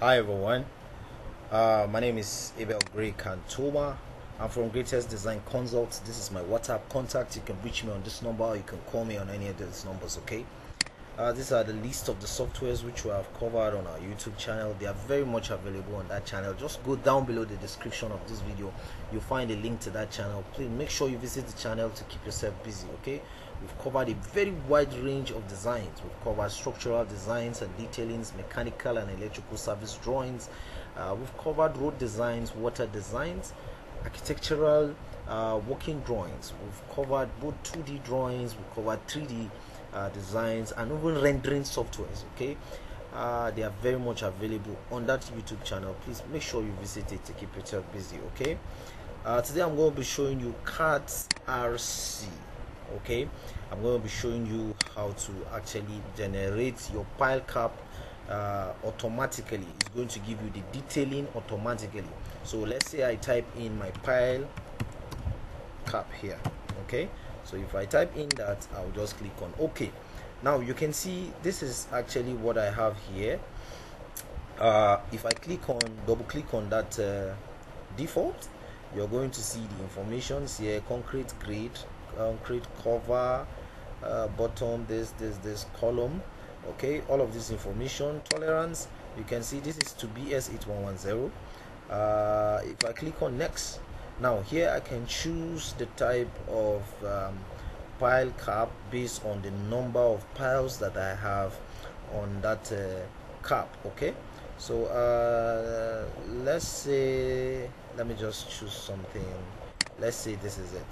Hi everyone, uh, my name is Abel Grey Kantoma. I'm from Greytest Design Consults. This is my WhatsApp contact. You can reach me on this number you can call me on any of these numbers, okay? Uh, these are the list of the softwares which we have covered on our YouTube channel. They are very much available on that channel. Just go down below the description of this video. You'll find a link to that channel. Please make sure you visit the channel to keep yourself busy, okay? We've covered a very wide range of designs. We've covered structural designs and detailings, mechanical and electrical service drawings. Uh, we've covered road designs, water designs, architectural uh, working drawings. We've covered both 2D drawings, we've covered 3D uh, designs, and even rendering softwares. Okay, uh, they are very much available on that YouTube channel. Please make sure you visit it to keep yourself busy. Okay, uh, today I'm going to be showing you CADS RC okay i'm going to be showing you how to actually generate your pile cap uh, automatically it's going to give you the detailing automatically so let's say i type in my pile cap here okay? So if i type in that i'll just click on ok. Now you can see this is actually what i have here. Uh, if i click on double click on that uh, default you're going to see the information here concrete grade concrete cover uh, bottom this this this column okay? All of this information tolerance you can see this is to bs 8110 uh, if i click on next now here i can choose the type of um, pile cap based on the number of piles that i have on that uh, cap okay? So uh, let's say let me just choose something. Let's say this is it.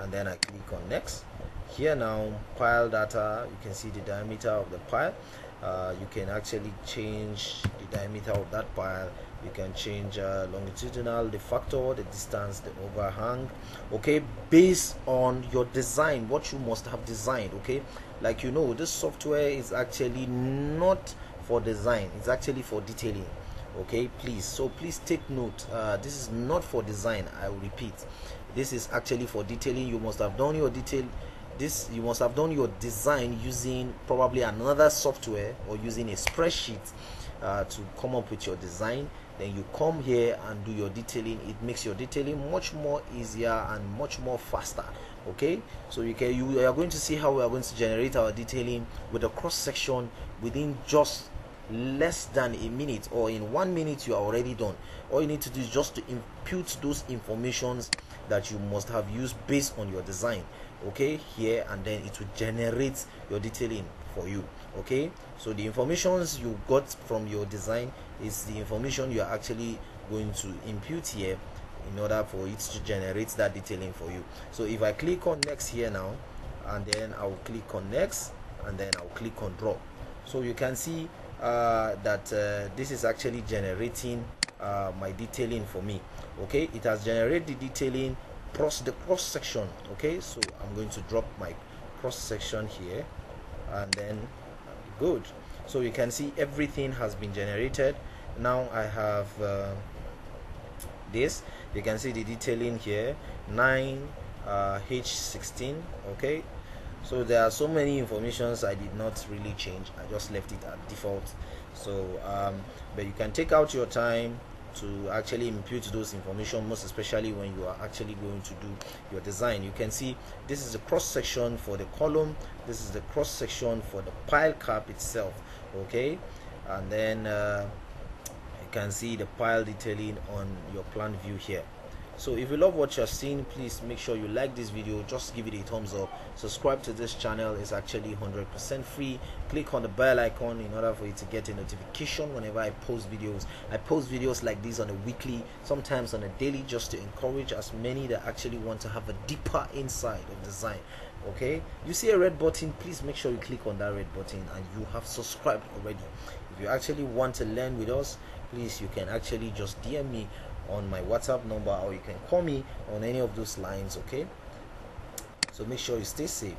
And then I click on next. Here now pile data you can see the diameter of the pile. Uh, you can actually change diameter of that pile you can change uh, longitudinal the factor the distance the overhang okay? Based on your design what you must have designed okay? Like you know this software is actually not for design it's actually for detailing okay? Please so please take note uh, this is not for design i will repeat. This is actually for detailing you must have done your detail this you must have done your design using probably another software or using a spreadsheet uh, to come up with your design then you come here and do your detailing. It makes your detailing much more easier and much more faster okay? So you can you are going to see how we are going to generate our detailing with a cross section within just less than a minute or in one minute you are already done. All you need to do is just to impute those informations that you must have used based on your design okay? Here and then it will generate your detailing for you okay? So the informations you got from your design is the information you are actually going to impute here in order for it to generate that detailing for you. So if i click on next here now and then i'll click on next and then i'll click on draw. So you can see uh, that uh, this is actually generating uh, my detailing for me okay? It has generated the detailing plus the cross section okay? So i'm going to drop my cross section here and then good. So you can see everything has been generated. Now i have uh, this. You can see the detailing here. 9 uh, h16 okay? So there are so many informations i did not really change. I just left it at default. So um, but you can take out your time to actually impute those information most especially when you are actually going to do your design. You can see this is the cross section for the column this is the cross section for the pile cap itself okay? And then uh, you can see the pile detailing on your plan view here so if you love what you're seeing please make sure you like this video. Just give it a thumbs up. Subscribe to this channel. It's actually 100% free. Click on the bell icon in order for you to get a notification whenever i post videos. I post videos like this on a weekly sometimes on a daily just to encourage as many that actually want to have a deeper insight of design. Okay? You see a red button please make sure you click on that red button and you have subscribed already. If you actually want to learn with us please you can actually just dm me on my whatsapp number or you can call me on any of those lines okay? So make sure you stay safe